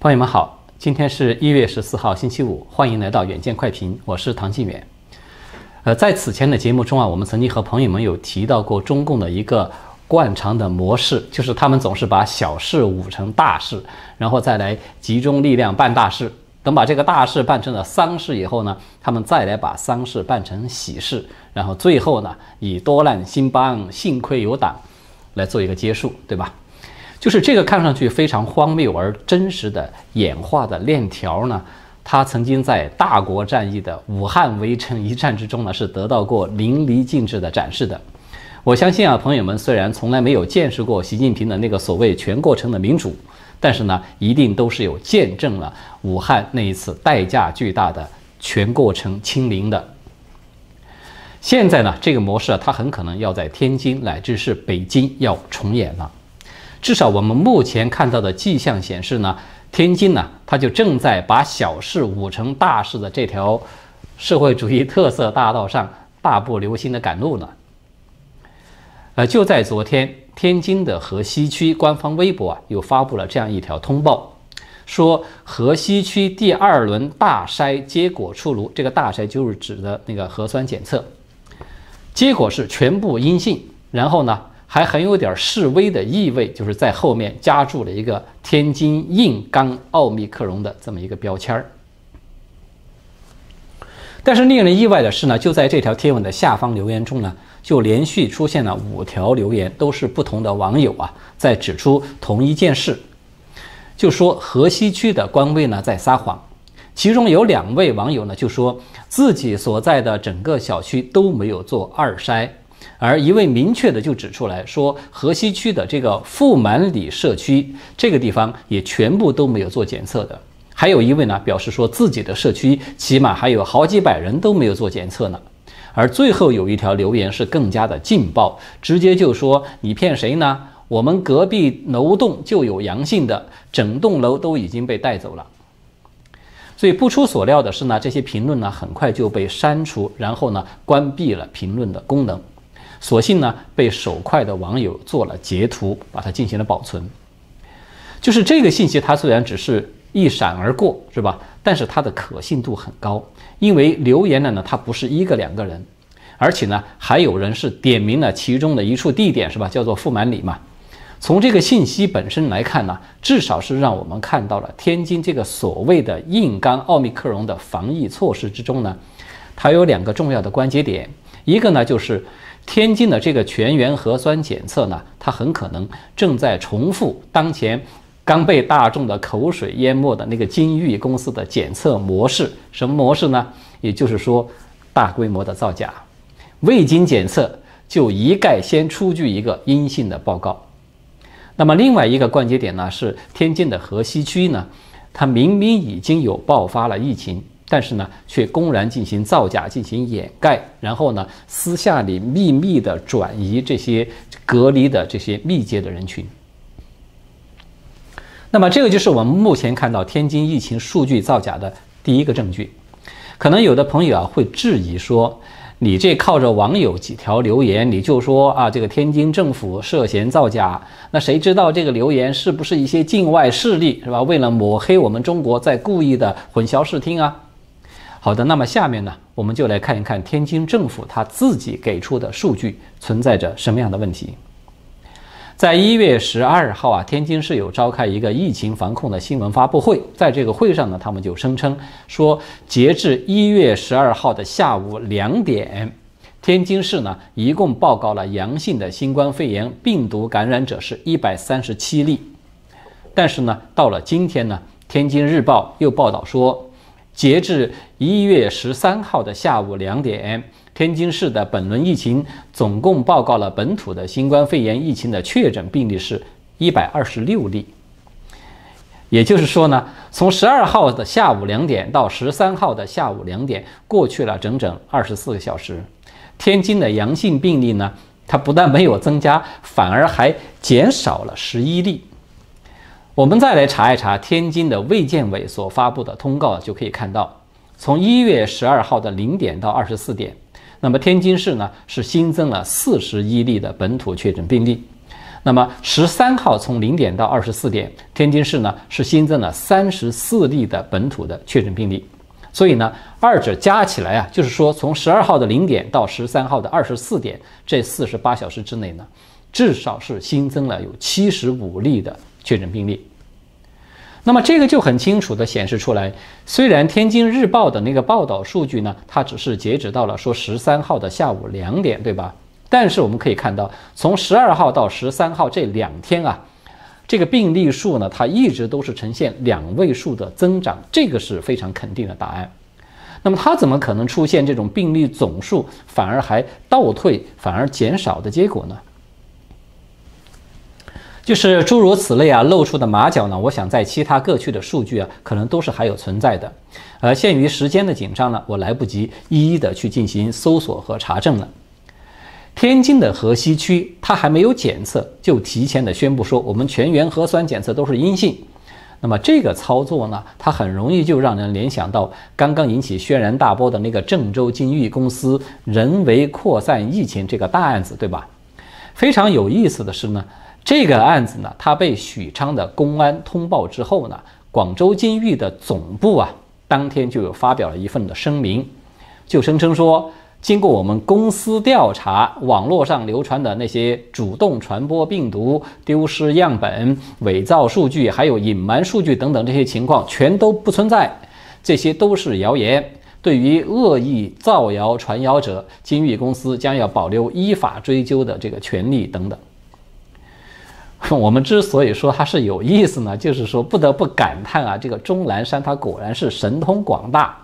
朋友们好，今天是一月十四号，星期五，欢迎来到远见快评，我是唐晋远。呃，在此前的节目中啊，我们曾经和朋友们有提到过中共的一个惯常的模式，就是他们总是把小事捂成大事，然后再来集中力量办大事。等把这个大事办成了丧事以后呢，他们再来把丧事办成喜事，然后最后呢，以多难兴邦，幸亏有党来做一个结束，对吧？就是这个看上去非常荒谬而真实的演化的链条呢，它曾经在大国战役的武汉围城一战之中呢，是得到过淋漓尽致的展示的。我相信啊，朋友们虽然从来没有见识过习近平的那个所谓全过程的民主，但是呢，一定都是有见证了武汉那一次代价巨大的全过程清零的。现在呢，这个模式啊，它很可能要在天津乃至是北京要重演了。至少我们目前看到的迹象显示呢，天津呢，它就正在把小事捂成大事的这条社会主义特色大道上大步流星的赶路呢。呃，就在昨天，天津的河西区官方微博啊，又发布了这样一条通报，说河西区第二轮大筛结果出炉，这个大筛就是指的那个核酸检测，结果是全部阴性，然后呢？还很有点示威的意味，就是在后面加注了一个“天津硬刚奥密克戎”的这么一个标签儿。但是令人意外的是呢，就在这条贴文的下方留言中呢，就连续出现了五条留言，都是不同的网友啊，在指出同一件事，就说河西区的官微呢在撒谎。其中有两位网友呢就说自己所在的整个小区都没有做二筛。而一位明确的就指出来说，河西区的这个富满里社区这个地方也全部都没有做检测的。还有一位呢，表示说自己的社区起码还有好几百人都没有做检测呢。而最后有一条留言是更加的劲爆，直接就说你骗谁呢？我们隔壁楼栋就有阳性的，整栋楼都已经被带走了。所以不出所料的是呢，这些评论呢很快就被删除，然后呢关闭了评论的功能。所幸呢，被手快的网友做了截图，把它进行了保存。就是这个信息，它虽然只是一闪而过，是吧？但是它的可信度很高，因为留言的呢，它不是一个两个人，而且呢，还有人是点明了其中的一处地点，是吧？叫做富满里嘛。从这个信息本身来看呢，至少是让我们看到了天津这个所谓的硬刚奥密克戎的防疫措施之中呢，它有两个重要的关节点，一个呢就是。天津的这个全员核酸检测呢，它很可能正在重复当前刚被大众的口水淹没的那个金域公司的检测模式。什么模式呢？也就是说，大规模的造假，未经检测就一概先出具一个阴性的报告。那么另外一个关节点呢，是天津的河西区呢，它明明已经有爆发了疫情。但是呢，却公然进行造假、进行掩盖，然后呢，私下里秘密的转移这些隔离的这些密接的人群。那么，这个就是我们目前看到天津疫情数据造假的第一个证据。可能有的朋友啊会质疑说，你这靠着网友几条留言，你就说啊，这个天津政府涉嫌造假，那谁知道这个留言是不是一些境外势力是吧？为了抹黑我们中国，在故意的混淆视听啊？好的，那么下面呢，我们就来看一看天津政府他自己给出的数据存在着什么样的问题。在一月十二号啊，天津市有召开一个疫情防控的新闻发布会，在这个会上呢，他们就声称说，截至一月十二号的下午两点，天津市呢一共报告了阳性的新冠肺炎病毒感染者是一百三十七例，但是呢，到了今天呢，天津日报又报道说。截至一月十三号的下午两点，天津市的本轮疫情总共报告了本土的新冠肺炎疫情的确诊病例是一百二十六例。也就是说呢，从十二号的下午两点到十三号的下午两点，过去了整整二十四个小时，天津的阳性病例呢，它不但没有增加，反而还减少了十一例。我们再来查一查天津的卫健委所发布的通告，就可以看到，从一月十二号的零点到二十四点，那么天津市呢是新增了四十一例的本土确诊病例，那么十三号从零点到二十四点，天津市呢是新增了三十四例的本土的确诊病例。所以呢，二者加起来啊，就是说从十二号的零点到十三号的二十四点这四十八小时之内呢，至少是新增了有七十五例的确诊病例。那么这个就很清楚地显示出来，虽然天津日报的那个报道数据呢，它只是截止到了说十三号的下午两点，对吧？但是我们可以看到，从十二号到十三号这两天啊，这个病例数呢，它一直都是呈现两位数的增长，这个是非常肯定的答案。那么它怎么可能出现这种病例总数反而还倒退、反而减少的结果呢？就是诸如此类啊，露出的马脚呢？我想在其他各区的数据啊，可能都是还有存在的。而限于时间的紧张呢，我来不及一一的去进行搜索和查证了。天津的河西区，它还没有检测，就提前的宣布说我们全员核酸检测都是阴性。那么这个操作呢，它很容易就让人联想到刚刚引起轩然大波的那个郑州金域公司人为扩散疫情这个大案子，对吧？非常有意思的是呢。这个案子呢，他被许昌的公安通报之后呢，广州金域的总部啊，当天就有发表了一份的声明，就声称说，经过我们公司调查，网络上流传的那些主动传播病毒、丢失样本、伪造数据、还有隐瞒数据等等这些情况，全都不存在，这些都是谣言。对于恶意造谣传谣者，金域公司将要保留依法追究的这个权利等等。我们之所以说它是有意思呢，就是说不得不感叹啊，这个钟南山他果然是神通广大。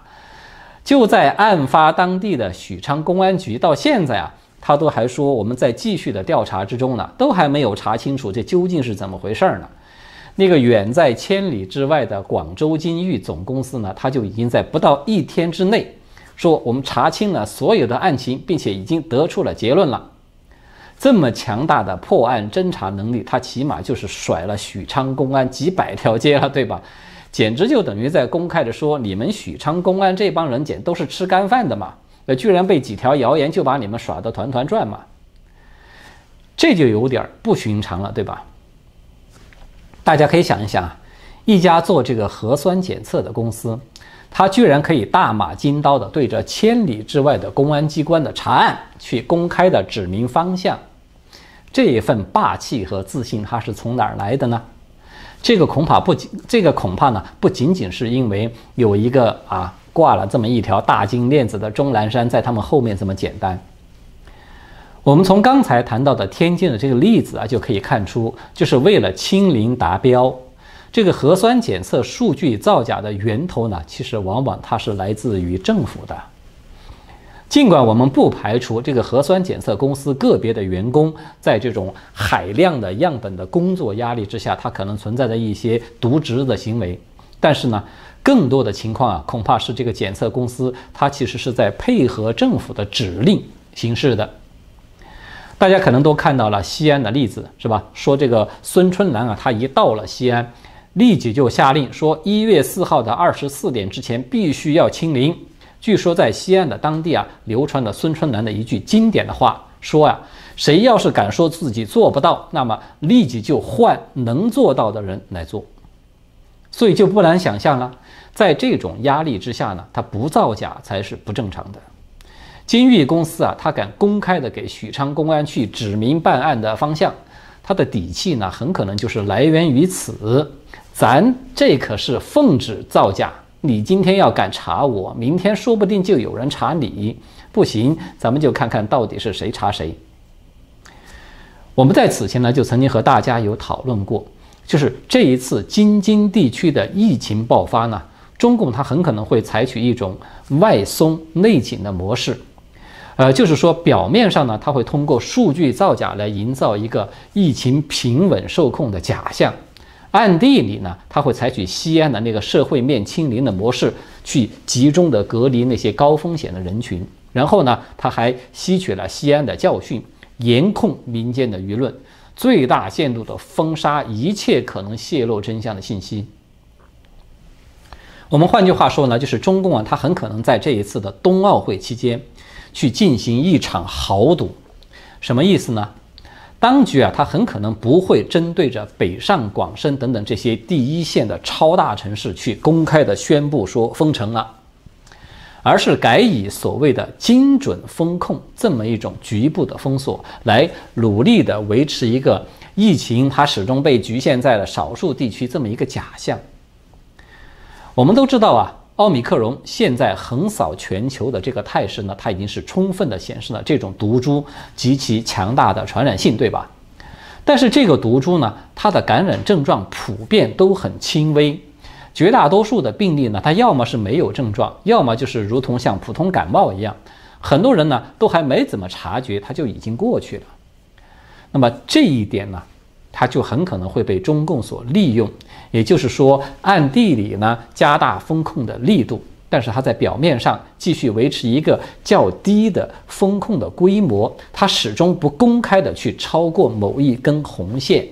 就在案发当地的许昌公安局，到现在啊，他都还说我们在继续的调查之中呢，都还没有查清楚这究竟是怎么回事儿呢。那个远在千里之外的广州金域总公司呢，他就已经在不到一天之内说我们查清了所有的案情，并且已经得出了结论了。这么强大的破案侦查能力，他起码就是甩了许昌公安几百条街了，对吧？简直就等于在公开的说，你们许昌公安这帮人简都是吃干饭的嘛！呃，居然被几条谣言就把你们耍得团团转嘛！这就有点不寻常了，对吧？大家可以想一想，一家做这个核酸检测的公司，他居然可以大马金刀的对着千里之外的公安机关的查案去公开的指明方向。这一份霸气和自信，它是从哪儿来的呢？这个恐怕不仅，这个恐怕呢，不仅仅是因为有一个啊挂了这么一条大金链子的钟南山在他们后面这么简单。我们从刚才谈到的天津的这个例子啊，就可以看出，就是为了清零达标，这个核酸检测数据造假的源头呢，其实往往它是来自于政府的。尽管我们不排除这个核酸检测公司个别的员工在这种海量的样本的工作压力之下，他可能存在着一些渎职的行为，但是呢，更多的情况啊，恐怕是这个检测公司它其实是在配合政府的指令行事的。大家可能都看到了西安的例子，是吧？说这个孙春兰啊，他一到了西安，立即就下令说，一月四号的二十四点之前必须要清零。据说在西安的当地啊，流传的孙春兰的一句经典的话，说啊，谁要是敢说自己做不到，那么立即就换能做到的人来做。所以就不难想象了，在这种压力之下呢，他不造假才是不正常的。金域公司啊，他敢公开的给许昌公安去指明办案的方向，他的底气呢，很可能就是来源于此。咱这可是奉旨造假。你今天要敢查我，明天说不定就有人查你。不行，咱们就看看到底是谁查谁。我们在此前呢，就曾经和大家有讨论过，就是这一次京津地区的疫情爆发呢，中共它很可能会采取一种外松内紧的模式，呃，就是说表面上呢，它会通过数据造假来营造一个疫情平稳受控的假象。暗地里呢，他会采取西安的那个社会面清零的模式，去集中的隔离那些高风险的人群。然后呢，他还吸取了西安的教训，严控民间的舆论，最大限度的封杀一切可能泄露真相的信息。我们换句话说呢，就是中共啊，他很可能在这一次的冬奥会期间，去进行一场豪赌。什么意思呢？当局啊，他很可能不会针对着北上广深等等这些第一线的超大城市去公开的宣布说封城了，而是改以所谓的精准风控这么一种局部的封锁，来努力的维持一个疫情它始终被局限在了少数地区这么一个假象。我们都知道啊。奥密克戎现在横扫全球的这个态势呢，它已经是充分的显示了这种毒株极其强大的传染性，对吧？但是这个毒株呢，它的感染症状普遍都很轻微，绝大多数的病例呢，它要么是没有症状，要么就是如同像普通感冒一样，很多人呢都还没怎么察觉，它就已经过去了。那么这一点呢？它就很可能会被中共所利用，也就是说，暗地里呢加大风控的力度，但是它在表面上继续维持一个较低的风控的规模，它始终不公开的去超过某一根红线。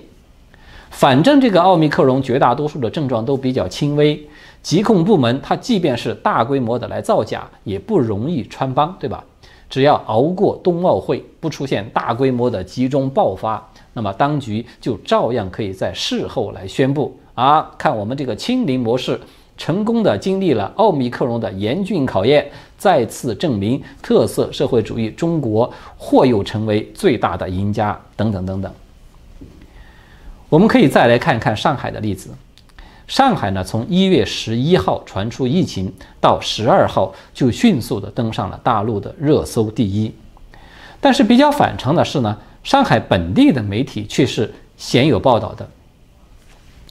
反正这个奥密克戎绝大多数的症状都比较轻微，疾控部门它即便是大规模的来造假，也不容易穿帮，对吧？只要熬过冬奥会，不出现大规模的集中爆发。那么当局就照样可以在事后来宣布啊，看我们这个清零模式成功的经历了奥密克戎的严峻考验，再次证明特色社会主义中国或又成为最大的赢家等等等等。我们可以再来看看上海的例子，上海呢从一月十一号传出疫情到十二号就迅速的登上了大陆的热搜第一，但是比较反常的是呢。上海本地的媒体却是鲜有报道的，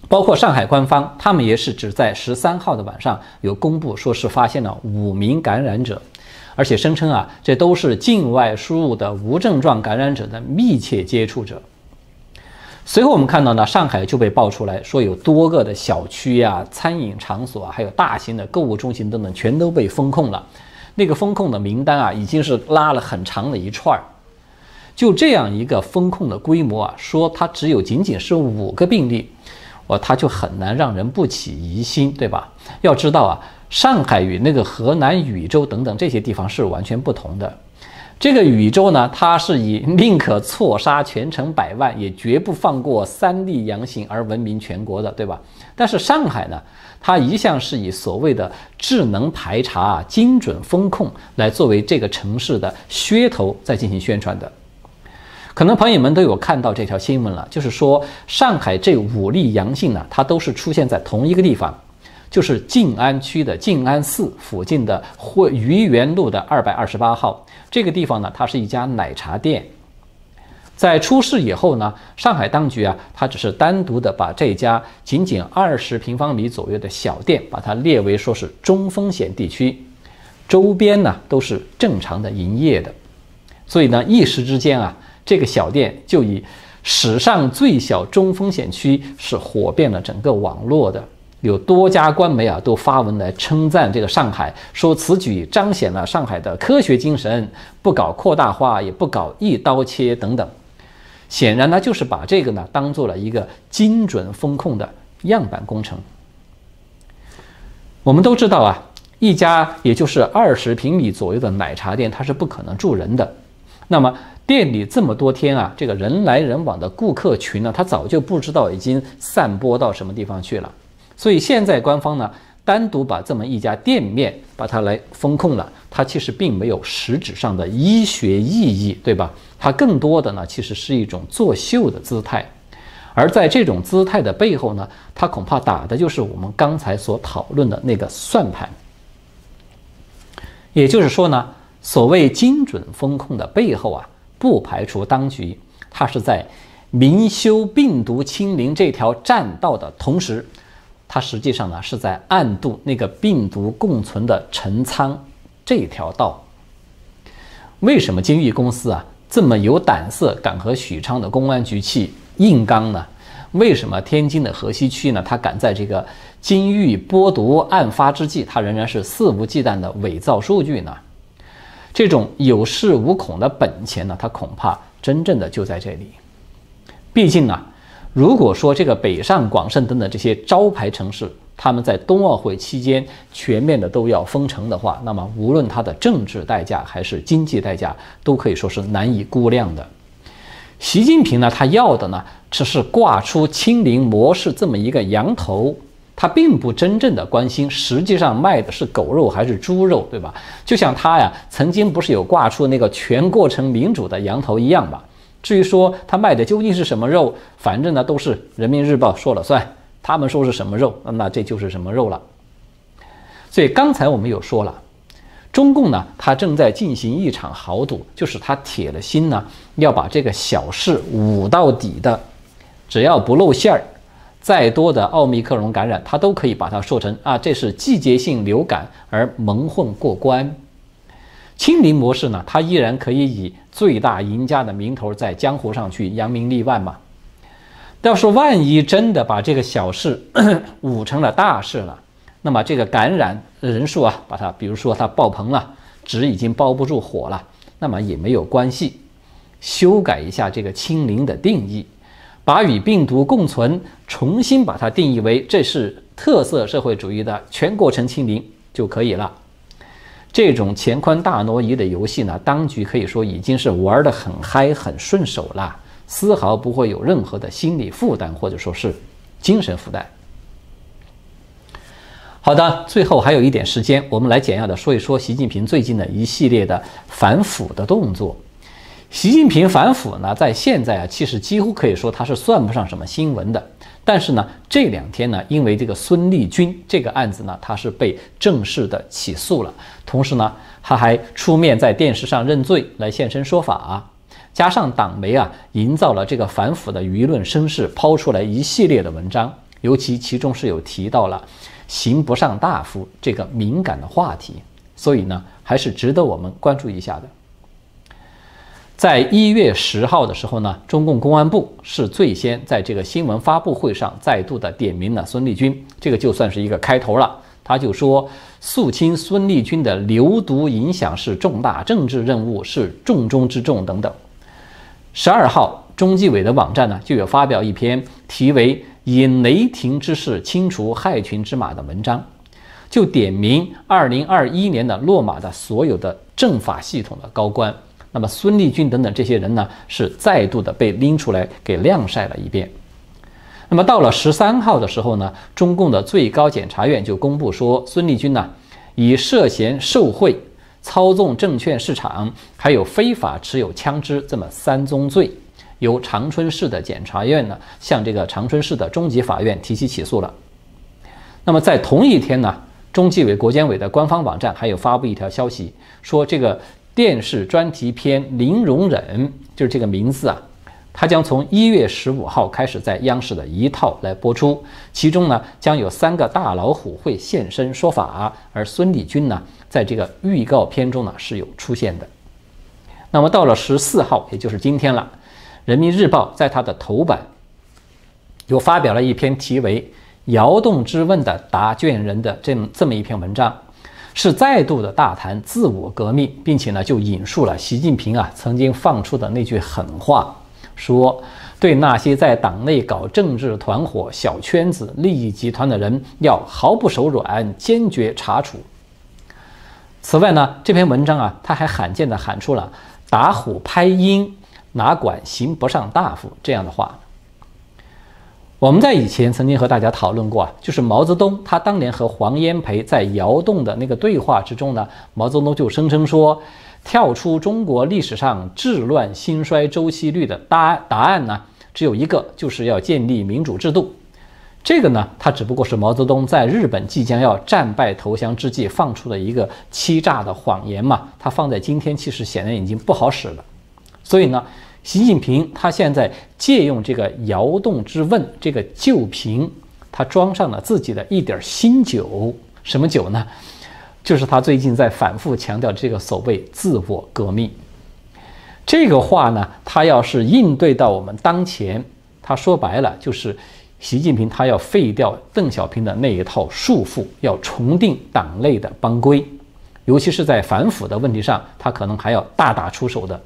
包括上海官方，他们也是只在十三号的晚上有公布，说是发现了五名感染者，而且声称啊，这都是境外输入的无症状感染者的密切接触者。随后我们看到呢，上海就被爆出来说有多个的小区呀、餐饮场所啊，还有大型的购物中心等等，全都被封控了。那个封控的名单啊，已经是拉了很长的一串儿。就这样一个风控的规模啊，说它只有仅仅是五个病例，我它就很难让人不起疑心，对吧？要知道啊，上海与那个河南禹州等等这些地方是完全不同的。这个禹州呢，它是以宁可错杀全城百万，也绝不放过三例阳性而闻名全国的，对吧？但是上海呢，它一向是以所谓的智能排查、精准风控来作为这个城市的噱头在进行宣传的。可能朋友们都有看到这条新闻了，就是说上海这五例阳性呢，它都是出现在同一个地方，就是静安区的静安寺附近的汇愚园路的二百二十八号这个地方呢，它是一家奶茶店。在出事以后呢，上海当局啊，它只是单独的把这家仅仅二十平方米左右的小店，把它列为说是中风险地区，周边呢都是正常的营业的，所以呢，一时之间啊。这个小店就以史上最小中风险区是火遍了整个网络的，有多家官媒啊都发文来称赞这个上海，说此举彰显了上海的科学精神，不搞扩大化，也不搞一刀切等等。显然呢，就是把这个呢当做了一个精准风控的样板工程。我们都知道啊，一家也就是二十平米左右的奶茶店，它是不可能住人的。那么店里这么多天啊，这个人来人往的顾客群呢，他早就不知道已经散播到什么地方去了。所以现在官方呢，单独把这么一家店面把它来封控了，它其实并没有实质上的医学意义，对吧？它更多的呢，其实是一种作秀的姿态。而在这种姿态的背后呢，它恐怕打的就是我们刚才所讨论的那个算盘。也就是说呢，所谓精准风控的背后啊。不排除当局他是在明修病毒清零这条栈道的同时，他实际上呢是在暗度那个病毒共存的陈仓这条道。为什么金域公司啊这么有胆色，敢和许昌的公安局去硬刚呢？为什么天津的河西区呢，他敢在这个金域播毒案发之际，他仍然是肆无忌惮的伪造数据呢？这种有恃无恐的本钱呢，它恐怕真正的就在这里。毕竟呢，如果说这个北上广深等等这些招牌城市，他们在冬奥会期间全面的都要封城的话，那么无论它的政治代价还是经济代价，都可以说是难以估量的。习近平呢，他要的呢，只是挂出清零模式这么一个羊头，他并不真正的关心，实际上卖的是狗肉还是猪肉，对吧？就像他呀，曾经不是有挂出那个全过程民主的羊头一样吧？至于说他卖的究竟是什么肉，反正呢都是人民日报说了算，他们说是什么肉，那这就是什么肉了。所以刚才我们有说了。中共呢，他正在进行一场豪赌，就是他铁了心呢，要把这个小事捂到底的，只要不露馅儿，再多的奥密克戎感染，他都可以把它说成啊，这是季节性流感而蒙混过关。清零模式呢，它依然可以以最大赢家的名头在江湖上去扬名立万嘛。要是万一真的把这个小事 捂成了大事了。那么这个感染人数啊，把它，比如说它爆棚了，纸已经包不住火了，那么也没有关系，修改一下这个清零的定义，把与病毒共存重新把它定义为这是特色社会主义的全过程清零就可以了。这种乾坤大挪移的游戏呢，当局可以说已经是玩得很嗨、很顺手了，丝毫不会有任何的心理负担或者说是精神负担。好的，最后还有一点时间，我们来简要的说一说习近平最近的一系列的反腐的动作。习近平反腐呢，在现在啊，其实几乎可以说他是算不上什么新闻的。但是呢，这两天呢，因为这个孙立军这个案子呢，他是被正式的起诉了，同时呢，他还出面在电视上认罪来现身说法，加上党媒啊，营造了这个反腐的舆论声势，抛出来一系列的文章，尤其其中是有提到了。刑不上大夫这个敏感的话题，所以呢，还是值得我们关注一下的。在一月十号的时候呢，中共公安部是最先在这个新闻发布会上再度的点名了孙立军，这个就算是一个开头了。他就说，肃清孙立军的流毒影响是重大政治任务，是重中之重等等。十二号，中纪委的网站呢就有发表一篇题为。以雷霆之势清除害群之马的文章，就点名二零二一年的落马的所有的政法系统的高官，那么孙立军等等这些人呢，是再度的被拎出来给晾晒了一遍。那么到了十三号的时候呢，中共的最高检察院就公布说，孙立军呢，以涉嫌受贿、操纵证券市场，还有非法持有枪支这么三宗罪。由长春市的检察院呢，向这个长春市的中级法院提起起诉了。那么在同一天呢，中纪委、国监委的官方网站还有发布一条消息，说这个电视专题片《零容忍》就是这个名字啊，它将从一月十五号开始在央视的一套来播出，其中呢将有三个大老虎会现身说法，而孙立军呢在这个预告片中呢是有出现的。那么到了十四号，也就是今天了。人民日报在它的头版又发表了一篇题为《窑洞之问》的答卷人的这么这么一篇文章，是再度的大谈自我革命，并且呢就引述了习近平啊曾经放出的那句狠话，说对那些在党内搞政治团伙、小圈子、利益集团的人要毫不手软，坚决查处。此外呢，这篇文章啊，他还罕见的喊出了打虎拍鹰。哪管刑不上大夫这样的话，我们在以前曾经和大家讨论过啊，就是毛泽东他当年和黄炎培在窑洞的那个对话之中呢，毛泽东就声称说，跳出中国历史上治乱兴衰周期率的答答案呢，只有一个，就是要建立民主制度。这个呢，他只不过是毛泽东在日本即将要战败投降之际放出的一个欺诈的谎言嘛，他放在今天其实显然已经不好使了。所以呢，习近平他现在借用这个“窑洞之问”这个旧瓶，他装上了自己的一点新酒。什么酒呢？就是他最近在反复强调这个所谓自我革命。这个话呢，他要是应对到我们当前，他说白了就是习近平他要废掉邓小平的那一套束缚，要重定党内的帮规，尤其是在反腐的问题上，他可能还要大打出手的。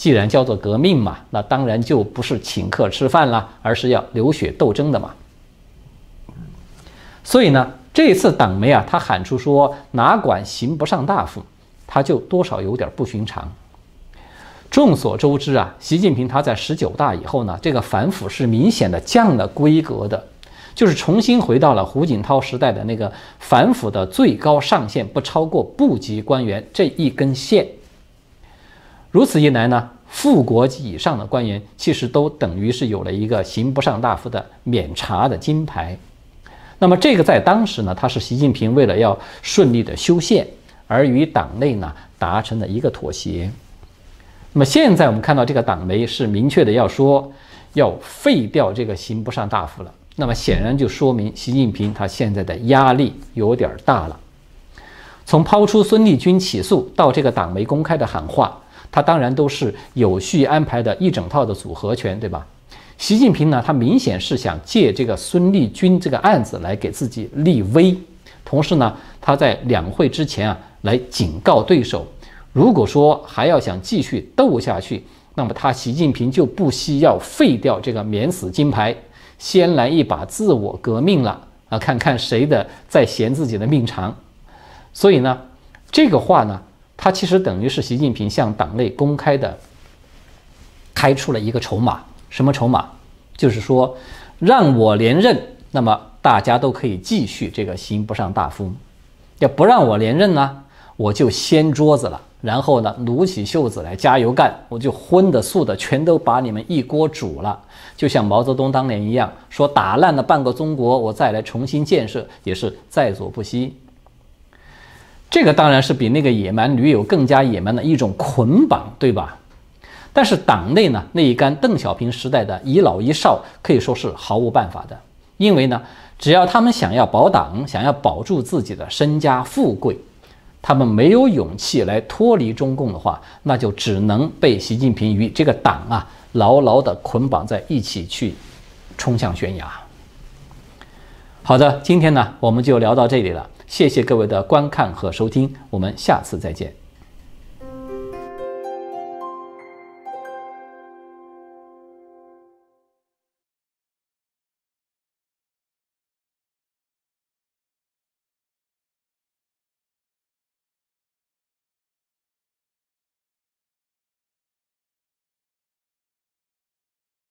既然叫做革命嘛，那当然就不是请客吃饭了，而是要流血斗争的嘛。所以呢，这次党媒啊，他喊出说哪管刑不上大夫，他就多少有点不寻常。众所周知啊，习近平他在十九大以后呢，这个反腐是明显的降了规格的，就是重新回到了胡锦涛时代的那个反腐的最高上限不超过部级官员这一根线。如此一来呢，副国级以上的官员其实都等于是有了一个刑不上大夫的免查的金牌。那么这个在当时呢，他是习近平为了要顺利的修宪而与党内呢达成的一个妥协。那么现在我们看到这个党媒是明确的要说要废掉这个刑不上大夫了，那么显然就说明习近平他现在的压力有点大了。从抛出孙立军起诉到这个党媒公开的喊话，他当然都是有序安排的一整套的组合拳，对吧？习近平呢，他明显是想借这个孙立军这个案子来给自己立威，同时呢，他在两会之前啊来警告对手。如果说还要想继续斗下去，那么他习近平就不惜要废掉这个免死金牌，先来一把自我革命了啊！看看谁的在嫌自己的命长。所以呢，这个话呢，他其实等于是习近平向党内公开的开出了一个筹码，什么筹码？就是说让我连任，那么大家都可以继续这个刑不上大夫；要不让我连任呢，我就掀桌子了。然后呢，撸起袖子来加油干，我就荤的素的全都把你们一锅煮了。就像毛泽东当年一样，说打烂了半个中国，我再来重新建设也是在所不惜。这个当然是比那个野蛮女友更加野蛮的一种捆绑，对吧？但是党内呢，那一干邓小平时代的一老一少可以说是毫无办法的，因为呢，只要他们想要保党，想要保住自己的身家富贵。他们没有勇气来脱离中共的话，那就只能被习近平与这个党啊牢牢地捆绑在一起去冲向悬崖。好的，今天呢我们就聊到这里了，谢谢各位的观看和收听，我们下次再见。